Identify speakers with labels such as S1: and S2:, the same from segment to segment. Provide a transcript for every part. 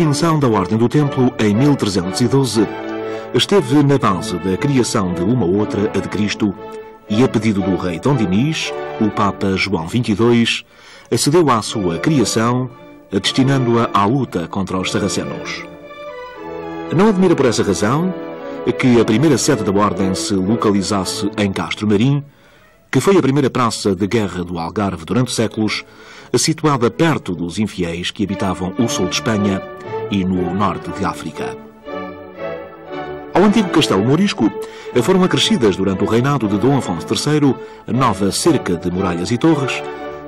S1: Extinção da Ordem do Templo em 1312 esteve na base da criação de uma outra, a de Cristo, e a pedido do rei Dom Dinis, o Papa João XXII acedeu à sua criação, destinando-a à luta contra os sarracenos. Não admira por essa razão que a primeira sede da Ordem se localizasse em Castro Marim, que foi a primeira praça de guerra do Algarve durante séculos, situada perto dos infiéis que habitavam o sul de Espanha e no norte de África. Ao antigo castelo morisco foram acrescidas durante o reinado de Dom Afonso III nova cerca de muralhas e torres,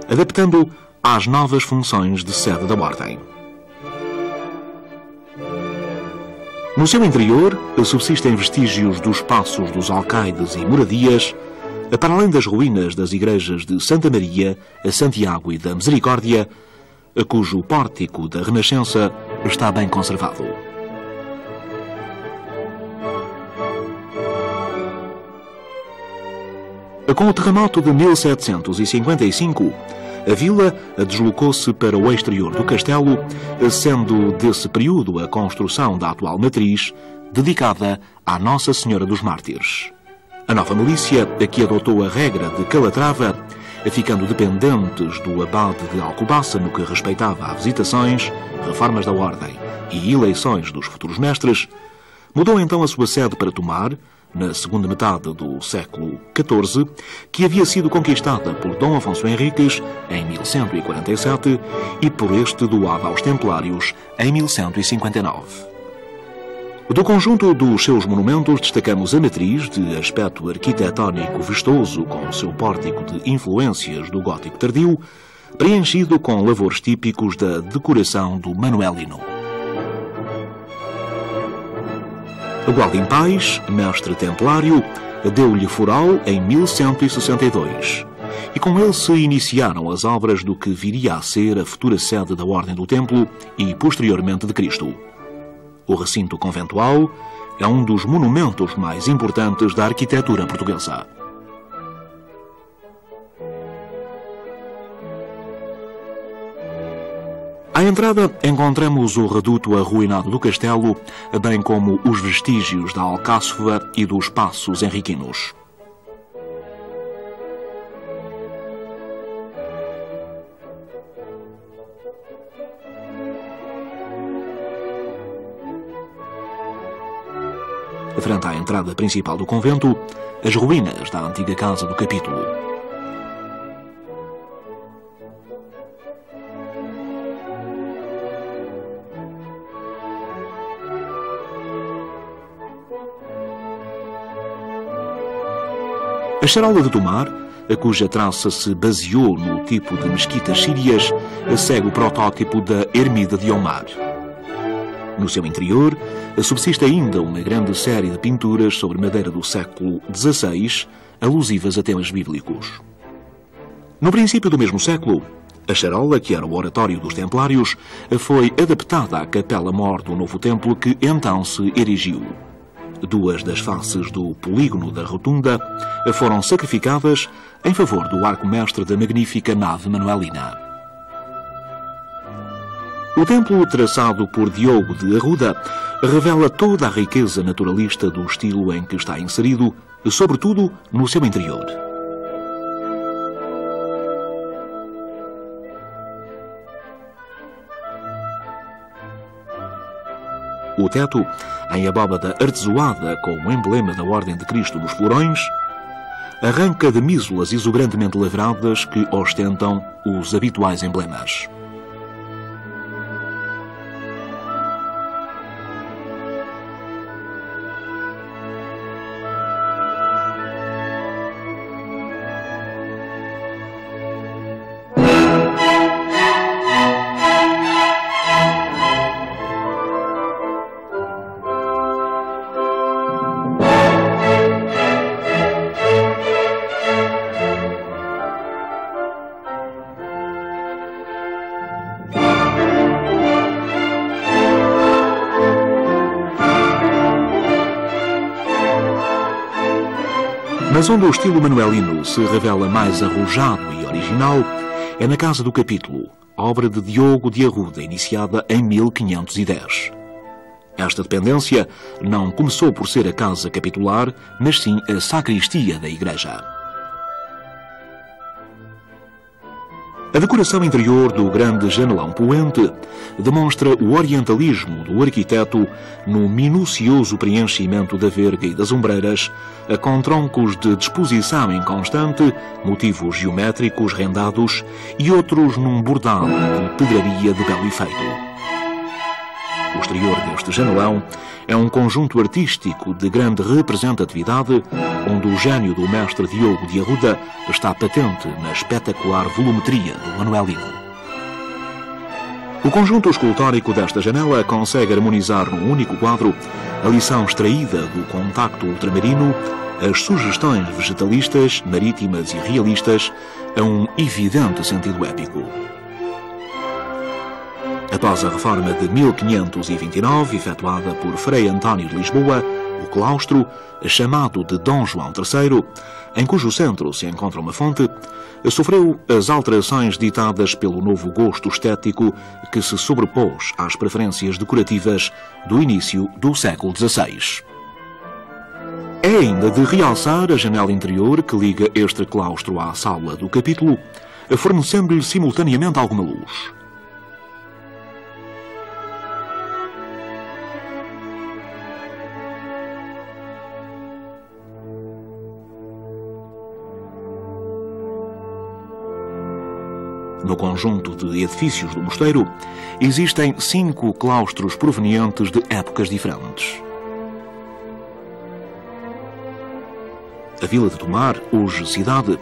S1: adaptando às novas funções de sede da Ordem. No seu interior subsistem vestígios dos passos dos alcaides e moradias, para além das ruínas das igrejas de Santa Maria, Santiago e da Misericórdia, cujo pórtico da Renascença está bem conservado. Com o terremoto de 1755, a vila deslocou-se para o exterior do castelo, sendo desse período a construção da atual matriz, dedicada à Nossa Senhora dos Mártires. A nova milícia, que adotou a regra de Calatrava, ficando dependentes do abade de Alcobaça no que respeitava a visitações, reformas da ordem e eleições dos futuros mestres, mudou então a sua sede para Tomar, na segunda metade do século XIV, que havia sido conquistada por Dom Afonso Henriques em 1147 e por este doada aos Templários em 1159. Do conjunto dos seus monumentos, destacamos a matriz, de aspecto arquitetónico vistoso, com o seu pórtico de influências do gótico tardio, preenchido com lavores típicos da decoração do Manuelino. Gualdim Pais, mestre templário, deu-lhe foral em 1162 e com ele se iniciaram as obras do que viria a ser a futura sede da Ordem do Templo e posteriormente de Cristo. O recinto conventual é um dos monumentos mais importantes da arquitetura portuguesa. À entrada encontramos o reduto arruinado do castelo, bem como os vestígios da alcáçova e dos passos henriquinos. Frente à entrada principal do convento, as ruínas da antiga casa do capítulo. A charola de Tomar, a cuja traça se baseou no tipo de mesquitas sírias, segue o protótipo da Ermida de Omar. No seu interior, subsiste ainda uma grande série de pinturas sobre madeira do século XVI, alusivas a temas bíblicos. No princípio do mesmo século, a charola, que era o oratório dos Templários, foi adaptada à capela-mor do novo templo que então se erigiu. Duas das faces do polígono da rotunda foram sacrificadas em favor do arco-mestre da magnífica nave manuelina. O templo, traçado por Diogo de Arruda, revela toda a riqueza naturalista do estilo em que está inserido, sobretudo no seu interior. O teto, em abóbada artesoada com o emblema da Ordem de Cristo nos florões, arranca de mísulas exuberantemente lavradas que ostentam os habituais emblemas. Onde o estilo manuelino se revela mais arrojado e original é na Casa do Capítulo, obra de Diogo de Arruda, iniciada em 1510. Esta dependência não começou por ser a casa capitular, mas sim a sacristia da igreja. A decoração interior do grande janelão poente demonstra o orientalismo do arquiteto no minucioso preenchimento da verga e das ombreiras, com troncos de disposição inconstante, motivos geométricos rendados e outros num bordado de pedraria de belo efeito. O exterior deste janelão é um conjunto artístico de grande representatividade, onde o gênio do mestre Diogo de Arruda está patente na espetacular volumetria do Manuelino. O conjunto escultórico desta janela consegue harmonizar num único quadro a lição extraída do contacto ultramarino, as sugestões vegetalistas, marítimas e realistas, a um evidente sentido épico. Após a reforma de 1529, efetuada por Frei António de Lisboa, o claustro, chamado de Dom João III, em cujo centro se encontra uma fonte, sofreu as alterações ditadas pelo novo gosto estético que se sobrepôs às preferências decorativas do início do século XVI. É ainda de realçar a janela interior que liga este claustro à sala do capítulo, fornecendo-lhe simultaneamente alguma luz. No conjunto de edifícios do mosteiro, existem cinco claustros provenientes de épocas diferentes. A vila de Tomar, hoje cidade,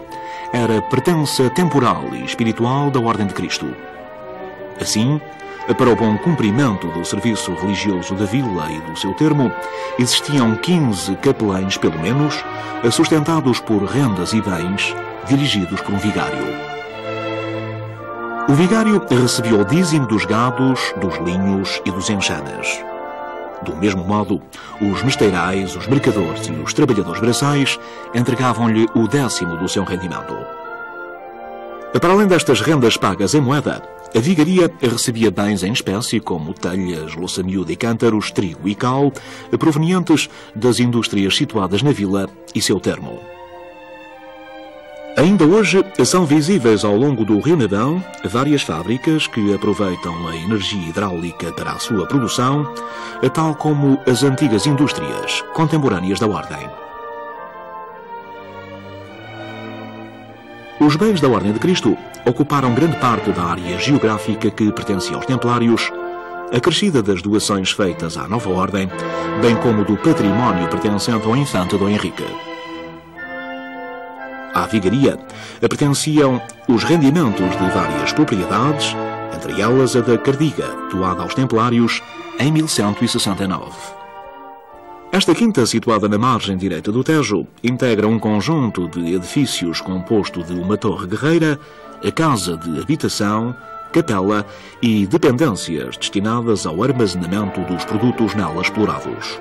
S1: era pertença temporal e espiritual da Ordem de Cristo. Assim, para o bom cumprimento do serviço religioso da vila e do seu termo, existiam 15 capelães, pelo menos, sustentados por rendas e bens, dirigidos por um vigário. O vigário recebia o dízimo dos gados, dos linhos e dos enxadas. Do mesmo modo, os mesteirais, os mercadores e os trabalhadores braçais entregavam-lhe o décimo do seu rendimento. Para além destas rendas pagas em moeda, a vigaria recebia bens em espécie como telhas, louça miúda e cântaros, trigo e cal, provenientes das indústrias situadas na vila e seu termo. Ainda hoje são visíveis ao longo do Rio Nedão várias fábricas que aproveitam a energia hidráulica para a sua produção, tal como as antigas indústrias contemporâneas da Ordem. Os bens da Ordem de Cristo ocuparam grande parte da área geográfica que pertencia aos Templários, acrescida das doações feitas à nova Ordem, bem como do património pertencente ao infante Dom Henrique. À vigaria pertenciam os rendimentos de várias propriedades, entre elas a da Cardiga, doada aos Templários em 1169. Esta quinta, situada na margem direita do Tejo, integra um conjunto de edifícios composto de uma torre guerreira, a casa de habitação, capela e dependências destinadas ao armazenamento dos produtos nela explorados.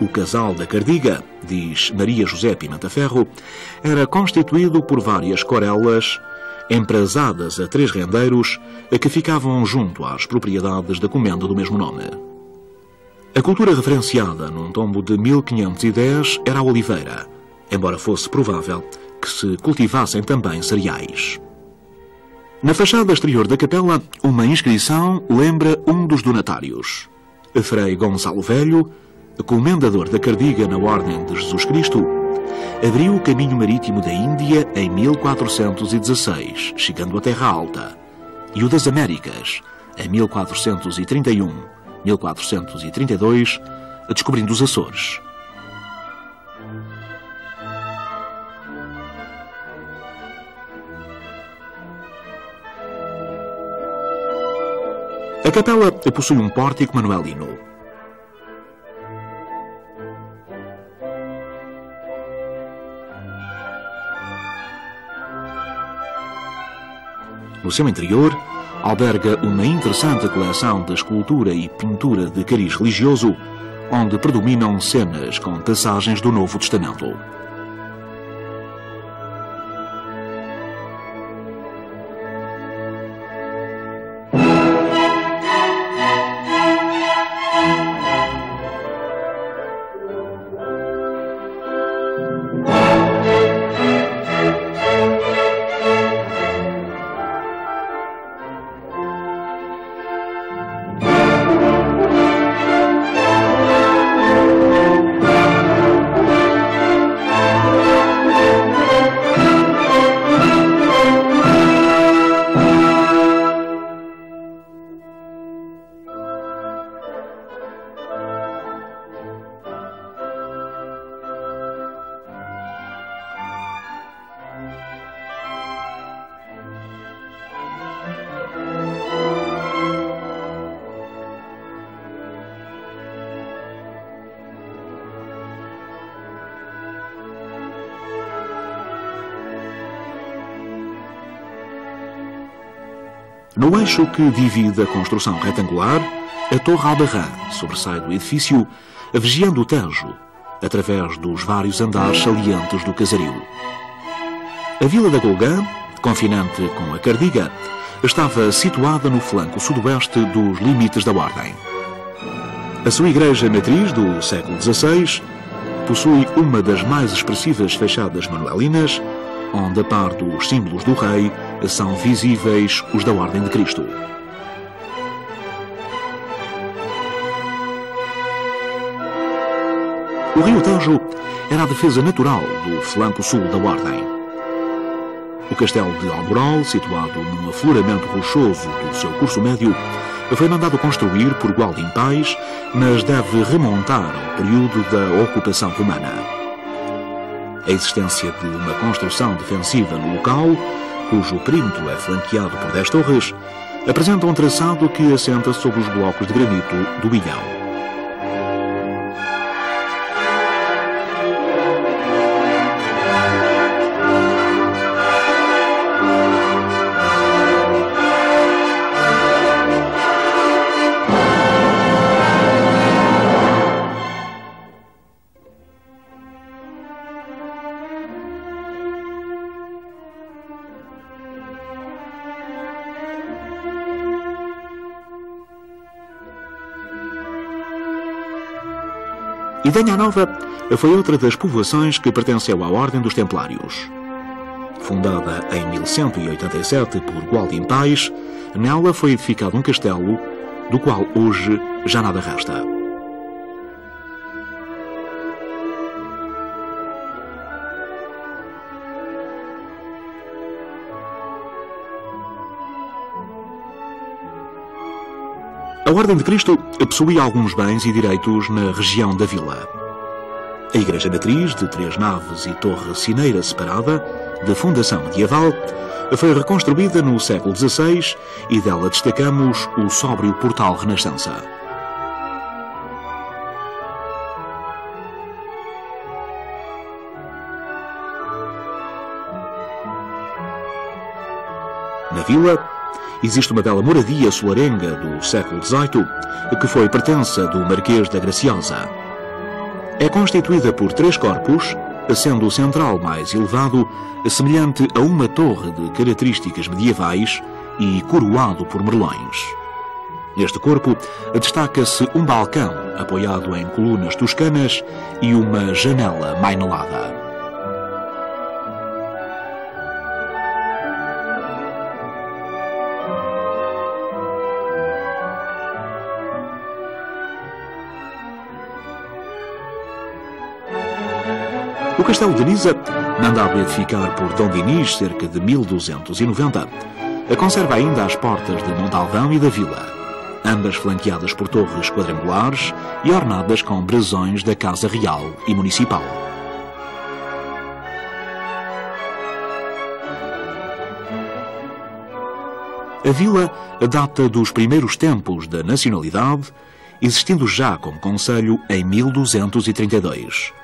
S1: O casal da Cardiga, diz Maria José Pimenta Ferro, era constituído por várias corelas emprazadas a três rendeiros que ficavam junto às propriedades da comenda do mesmo nome. A cultura referenciada num tombo de 1510 era a oliveira, embora fosse provável que se cultivassem também cereais. Na fachada exterior da capela, uma inscrição lembra um dos donatários. Frei Gonçalo Velho, comendador da Cardiga na Ordem de Jesus Cristo, abriu o caminho marítimo da Índia em 1416, chegando à Terra Alta, e o das Américas em 1431-1432, descobrindo os Açores. A capela possui um pórtico manuelino. No seu interior, alberga uma interessante coleção de escultura e pintura de cariz religioso, onde predominam cenas com passagens do Novo Testamento. No eixo que divide a construção retangular, a Torre Albarrã sobressai do edifício, vigiando o Tejo, através dos vários andares salientes do casario. A Vila da Golgã, confinante com a Cardiga, estava situada no flanco sudoeste dos limites da Ordem. A sua igreja matriz do século XVI possui uma das mais expressivas fachadas manuelinas, onde, a par dos símbolos do rei, são visíveis os da Ordem de Cristo. O rio Tejo era a defesa natural do flanco sul da Ordem. O castelo de Alborol, situado num afloramento rochoso do seu curso médio, foi mandado construir por Gualdim Pais, mas deve remontar ao período da ocupação romana. A existência de uma construção defensiva no local, cujo perímetro é flanqueado por 10 torres, apresenta um traçado que assenta sobre os blocos de granito do Ilhão. Idanha Nova foi outra das povoações que pertenceu à Ordem dos Templários. Fundada em 1187 por Gualdim Pais, nela foi edificado um castelo, do qual hoje já nada resta. A Ordem de Cristo possuía alguns bens e direitos na região da vila. A Igreja Matriz, de três naves e torre cineira separada, de fundação medieval, foi reconstruída no século XVI e dela destacamos o sóbrio portal Renascença. Na vila, existe uma bela moradia solarenga do século XVIII que foi pertença do Marquês da Graciosa. É constituída por três corpos, sendo o central mais elevado, semelhante a uma torre de características medievais e coroado por merlões. Neste corpo destaca-se um balcão apoiado em colunas toscanas e uma janela mainelada. O castelo de Nisa, mandado edificar por Dom Dinis cerca de 1290, conserva ainda as portas de Montalvão e da Vila, ambas flanqueadas por torres quadrangulares e ornadas com brasões da Casa Real e Municipal. A vila data dos primeiros tempos da nacionalidade, existindo já como conselho em 1232.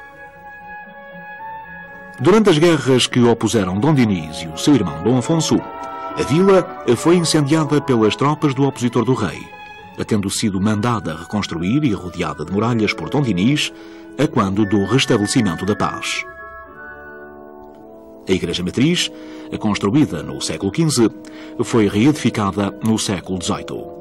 S1: Durante as guerras que opuseram Dom Dinis e o seu irmão Dom Afonso, a vila foi incendiada pelas tropas do opositor do rei, tendo sido mandada reconstruir e rodeada de muralhas por Dom Dinis a quando do restabelecimento da paz. A Igreja Matriz, construída no século XV, foi reedificada no século XVIII.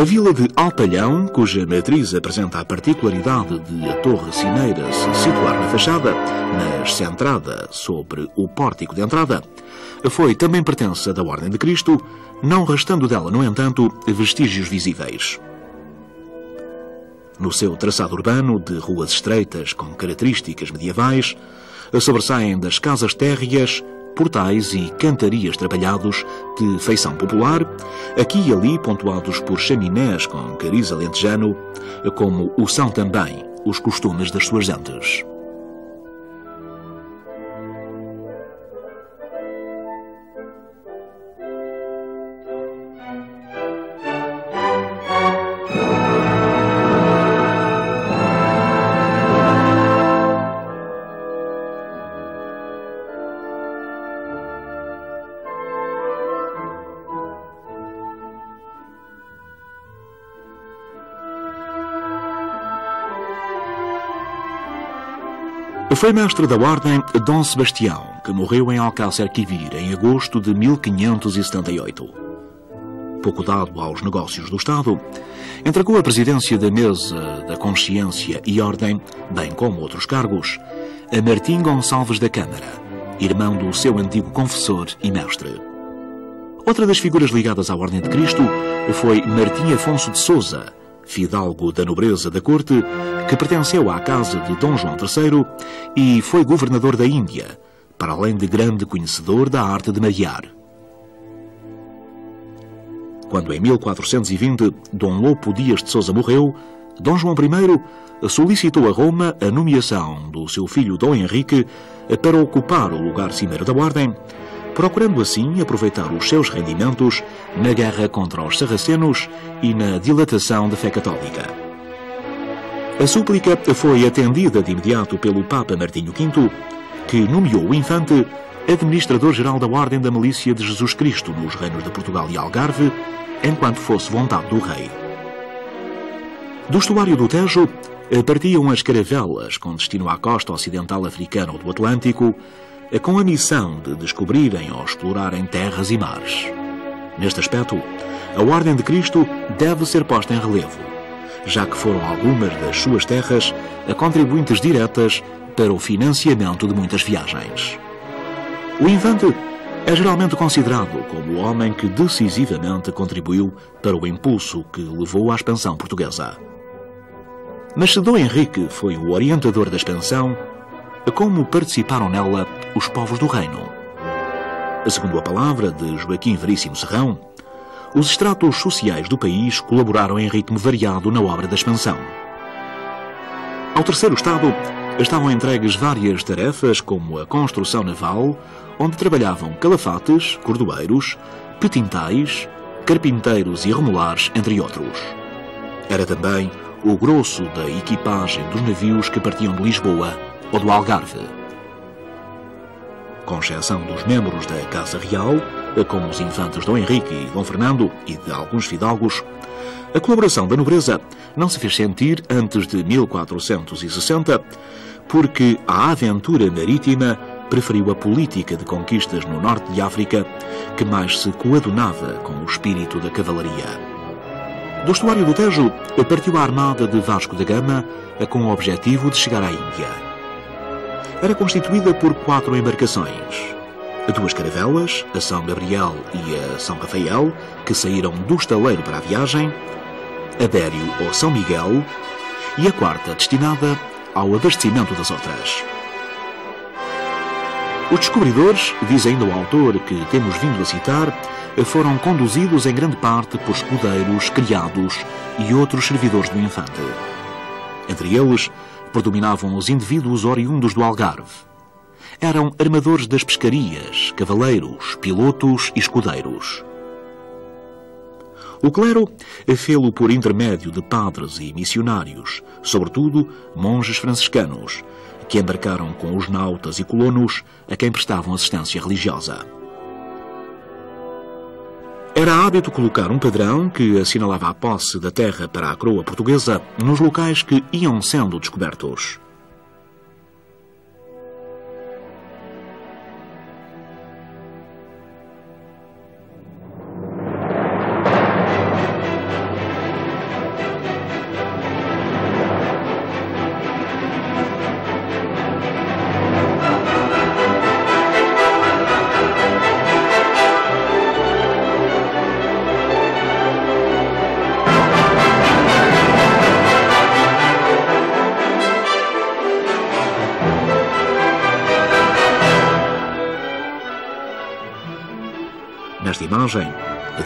S1: A vila de Altalhão, cuja matriz apresenta a particularidade de a torre cineira se situar na fachada, mas centrada sobre o pórtico de entrada, foi também pertença da Ordem de Cristo, não restando dela, no entanto, vestígios visíveis. No seu traçado urbano, de ruas estreitas com características medievais, sobressaem das casas térreas portais e cantarias trabalhados de feição popular, aqui e ali pontuados por chaminés com cariz alentejano, como o são também os costumes das suas gentes. Foi mestre da Ordem Dom Sebastião, que morreu em Alcácer Quivir em agosto de 1578. Pouco dado aos negócios do Estado, entregou a presidência da Mesa da Consciência e Ordem, bem como outros cargos, a Martim Gonçalves da Câmara, irmão do seu antigo confessor e mestre. Outra das figuras ligadas à Ordem de Cristo foi Martim Afonso de Souza, fidalgo da nobreza da corte, que pertenceu à casa de Dom João III e foi governador da Índia, para além de grande conhecedor da arte de mariar. Quando em 1420 Dom Lopo Dias de Souza morreu, Dom João I solicitou a Roma a nomeação do seu filho Dom Henrique para ocupar o lugar cimeiro da Ordem, procurando assim aproveitar os seus rendimentos na guerra contra os sarracenos e na dilatação da fé católica. A súplica foi atendida de imediato pelo Papa Martinho V, que nomeou o infante administrador-geral da Ordem da Milícia de Jesus Cristo nos reinos de Portugal e Algarve, enquanto fosse vontade do rei. Do estuário do Tejo partiam as caravelas com destino à costa ocidental africana ou do Atlântico, com a missão de descobrirem ou explorarem terras e mares. Neste aspecto, a Ordem de Cristo deve ser posta em relevo, já que foram algumas das suas terras a contribuintes diretas para o financiamento de muitas viagens. O infante é geralmente considerado como o homem que decisivamente contribuiu para o impulso que levou à expansão portuguesa. Mas se Dom Henrique foi o orientador da expansão, como participaram nela os povos do reino? Segundo a palavra de Joaquim Veríssimo Serrão, os estratos sociais do país colaboraram em ritmo variado na obra da expansão. Ao terceiro Estado estavam entregues várias tarefas, como a construção naval, onde trabalhavam calafates, cordoeiros, petintais, carpinteiros e remolares, entre outros. Era também o grosso da equipagem dos navios que partiam de Lisboa ou do Algarve. Com exceção dos membros da Casa Real, como os infantes Dom Henrique e Dom Fernando e de alguns fidalgos, a colaboração da nobreza não se fez sentir antes de 1460, porque a aventura marítima preferiu a política de conquistas no norte de África, que mais se coadunava com o espírito da cavalaria. Do estuário do Tejo partiu a armada de Vasco da Gama com o objetivo de chegar à Índia. Era constituída por quatro embarcações. Duas caravelas, a São Gabriel e a São Rafael, que saíram do estaleiro para a viagem, a Dério ou São Miguel, e a quarta destinada ao abastecimento das outras. Os descobridores, diz ainda o autor que temos vindo a citar, foram conduzidos em grande parte por escudeiros, criados e outros servidores do infante. Entre eles, predominavam os indivíduos oriundos do Algarve. Eram armadores das pescarias, cavaleiros, pilotos e escudeiros. O clero fê-lo por intermédio de padres e missionários, sobretudo monges franciscanos, que embarcaram com os nautas e colonos a quem prestavam assistência religiosa. Era hábito colocar um padrão que assinalava a posse da terra para a coroa portuguesa nos locais que iam sendo descobertos.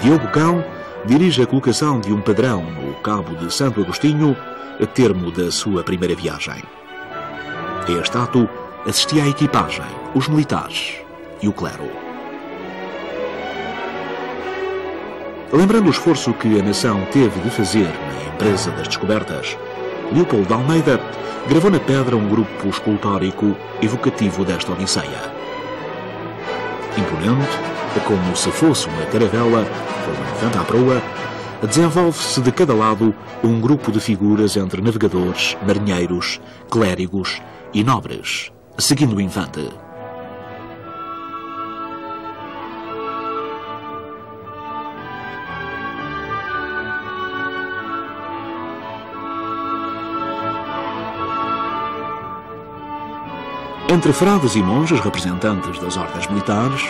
S1: Diogo Cão dirige a colocação de um padrão no Cabo de Santo Agostinho, a termo da sua primeira viagem. Este ato assistia a equipagem, os militares e o clero. Lembrando o esforço que a nação teve de fazer na empresa das descobertas, Leopoldo Almeida gravou na pedra um grupo escultórico evocativo desta Odisseia. Imponente, como se fosse uma caravela com infanta à proa, desenvolve-se de cada lado um grupo de figuras entre navegadores, marinheiros, clérigos e nobres. seguindo o infante. Entre frades e monges representantes das ordens militares,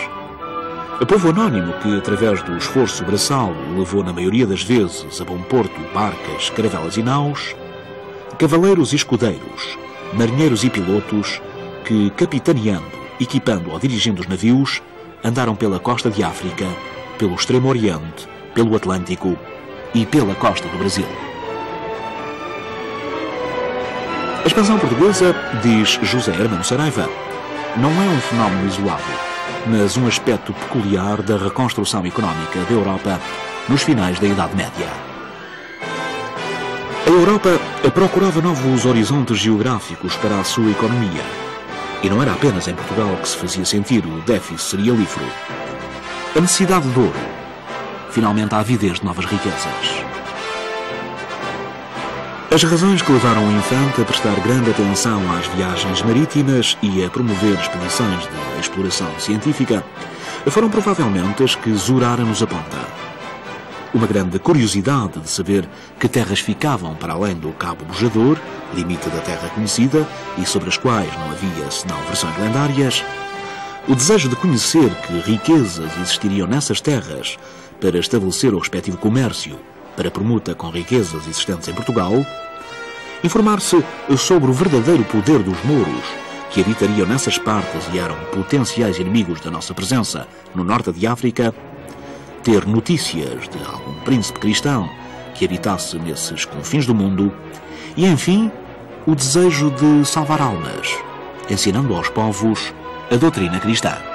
S1: o povo anónimo que, através do esforço braçal, levou na maioria das vezes a bom porto barcas, caravelas e naus, cavaleiros e escudeiros, marinheiros e pilotos que, capitaneando, equipando ou dirigindo os navios, andaram pela costa de África, pelo Extremo Oriente, pelo Atlântico e pela costa do Brasil. A expansão portuguesa, diz José Hermano Saraiva, não é um fenómeno isolado, mas um aspecto peculiar da reconstrução económica da Europa nos finais da Idade Média. A Europa procurava novos horizontes geográficos para a sua economia. E não era apenas em Portugal que se fazia sentir o déficit cerealífero. A necessidade de ouro, finalmente a avidez de novas riquezas. As razões que levaram o infante a prestar grande atenção às viagens marítimas e a promover expedições de exploração científica foram provavelmente as que Zurara nos aponta. Uma grande curiosidade de saber que terras ficavam para além do Cabo Bojador, limite da terra conhecida e sobre as quais não havia senão versões lendárias, o desejo de conhecer que riquezas existiriam nessas terras para estabelecer o respectivo comércio para permuta com riquezas existentes em Portugal, informar-se sobre o verdadeiro poder dos mouros que habitariam nessas partes e eram potenciais inimigos da nossa presença no norte de África, ter notícias de algum príncipe cristão que habitasse nesses confins do mundo e, enfim, o desejo de salvar almas, ensinando aos povos a doutrina cristã.